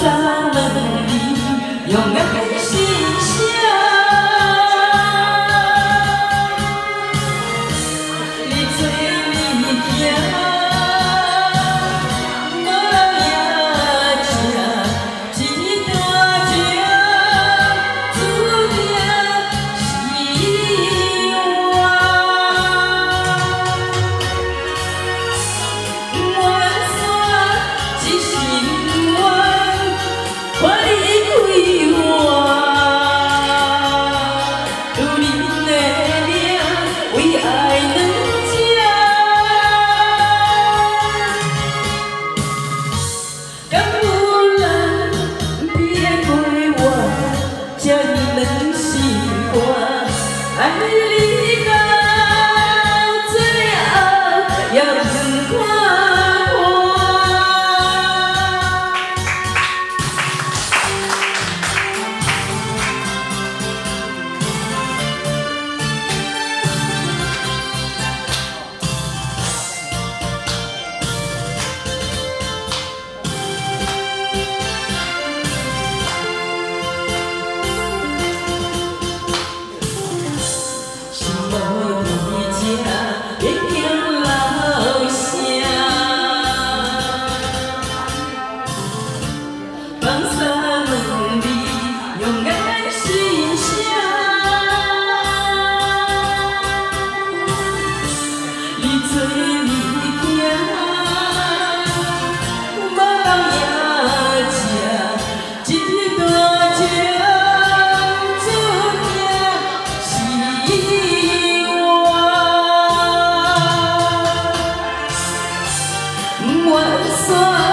xa mình dòng ngắt so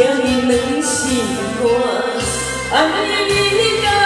叫你能习惯，爱你的。